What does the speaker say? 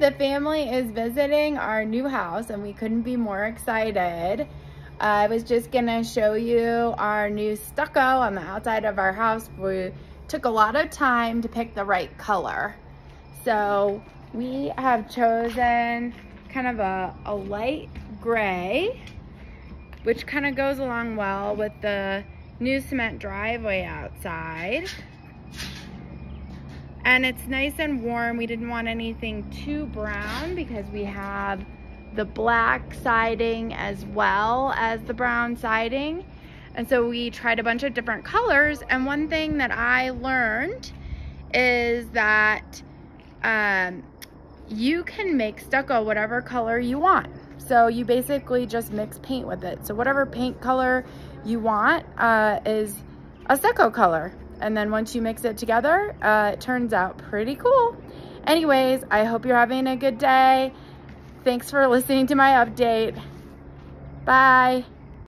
the family is visiting our new house and we couldn't be more excited. I was just gonna show you our new stucco on the outside of our house. We took a lot of time to pick the right color. So we have chosen kind of a, a light gray, which kind of goes along well with the new cement driveway outside and it's nice and warm. We didn't want anything too brown because we have the black siding as well as the brown siding. And so we tried a bunch of different colors. And one thing that I learned is that um, you can make stucco whatever color you want. So you basically just mix paint with it. So whatever paint color you want uh, is a stucco color. And then once you mix it together, uh, it turns out pretty cool. Anyways, I hope you're having a good day. Thanks for listening to my update. Bye.